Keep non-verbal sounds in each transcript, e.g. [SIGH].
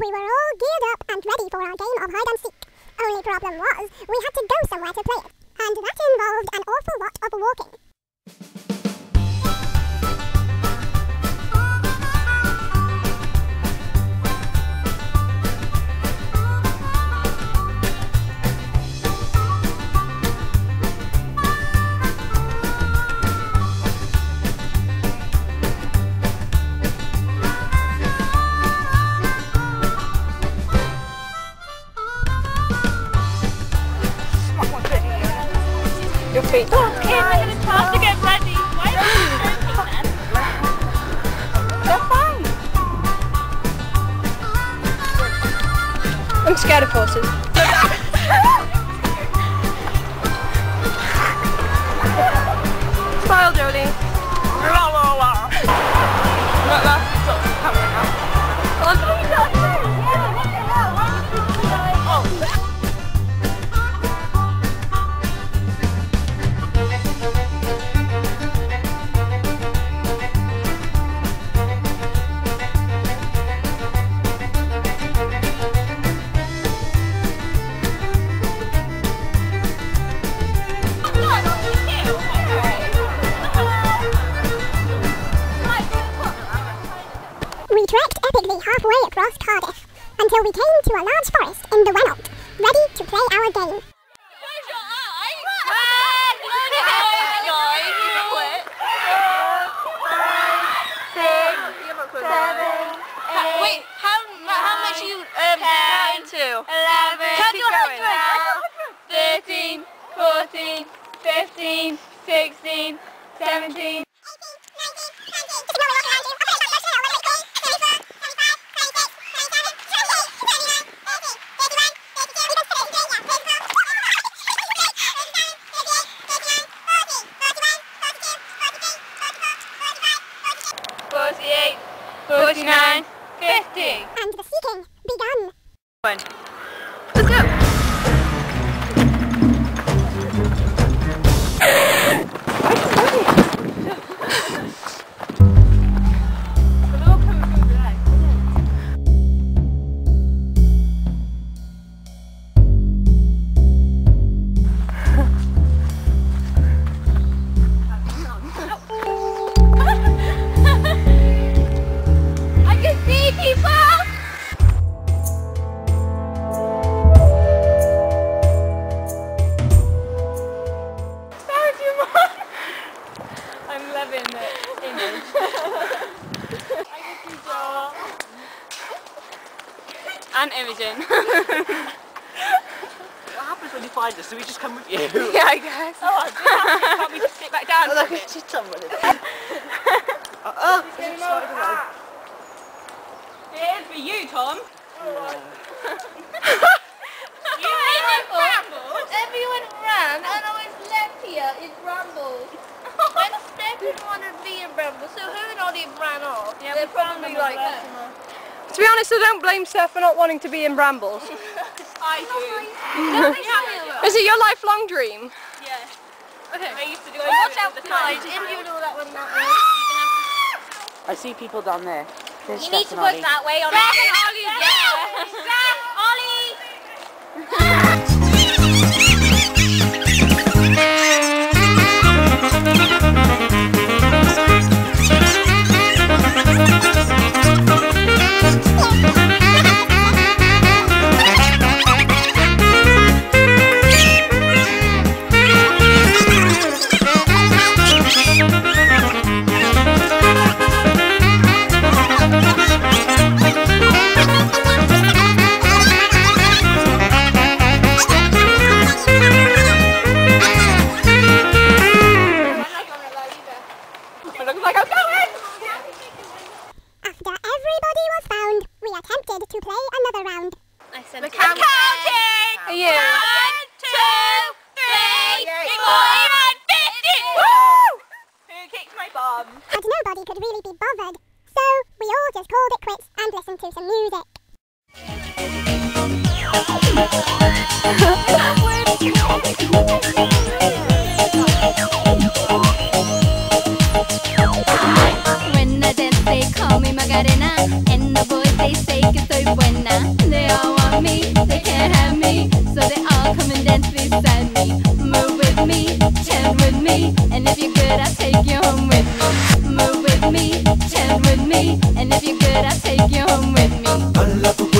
We were all geared up and ready for our game of hide and seek. Only problem was, we had to go somewhere to play it. And that involved an awful lot of walking. Okay, I'm gonna have to get ready. Why are you? They're fine. I'm scared of horses. We trekked epically halfway across Cardiff until we came to a large forest in the Wenallt, ready to play our game. Wait, how, how much you um, 11, 17, Imogen. [LAUGHS] What happens when you find us? Do we just come with you? yeah, I guess. Oh, Can't we just sit back down? Oh, look, it's just someone in there. oh, oh, it's sliding away. Here's for you, Tom. [LAUGHS] You Everyone ran and I was left here in brambles. [LAUGHS] and Steph didn't want to be in brambles, so her and Ollie ran off. Yeah, They're we found probably them like that. To be honest, I don't blame Steph for not wanting to be in brambles. [LAUGHS] I do. [LAUGHS] Is it your lifelong dream? Yeah. Okay. I used to do Watch out all the for time. guys, if you know that one that way. Ah! I see people down there. There's You need to and work that way on Steph it. It looks like I'm going. After everybody was found, we attempted to play another round. I said The count- counting! Yeah. One, two, three, Forty-eight. forty-nine, fifty! Woo! Who kicked my bum? And nobody could really be bothered. So we all just called it quits and listened to some music. [LAUGHS] They all want me, they can't have me, so they all come and dance beside me. Move with me, with me, and if you're good, I'll take you home with me. Move with me, with me, and if you're good, I'll take you home with me.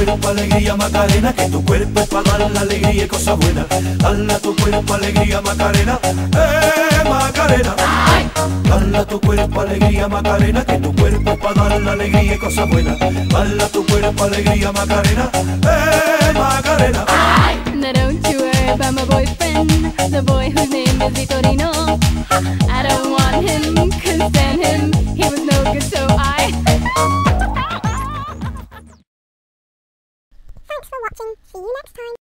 Cuerpo alegría Macarena, que tu cuerpo es para dar la alegría y cosas buenas. Dala tu cuerpo alegría Macarena, eh Macarena. Dala tu cuerpo alegría Macarena, que tu cuerpo es para dar la alegría y cosas buenas. Dala tu cuerpo alegría Macarena, eh Macarena. Now don't you worry about my boyfriend, the boy whose name is Vitorino. I don't want him, couldn't stand him, See you next time.